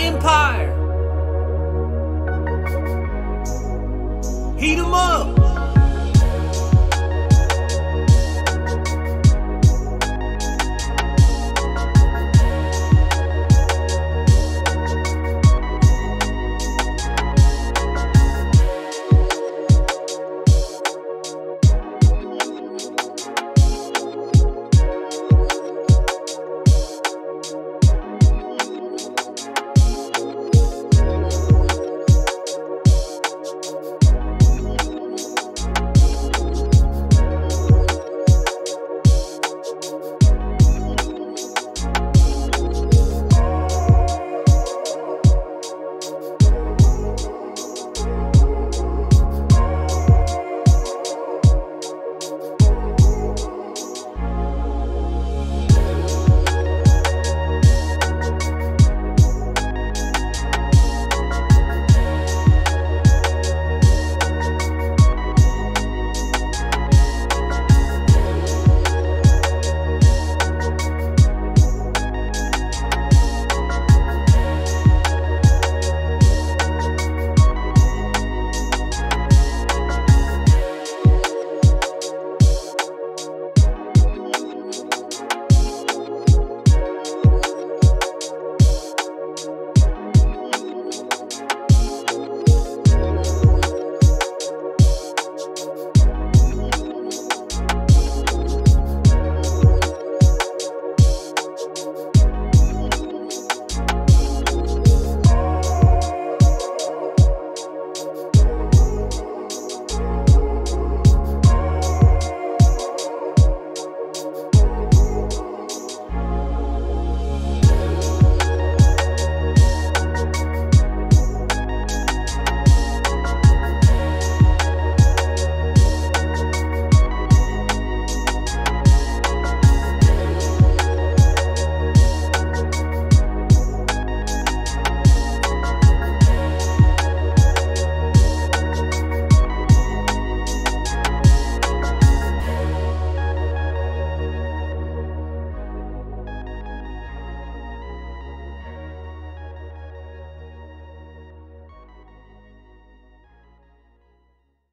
Empire. Heat them up.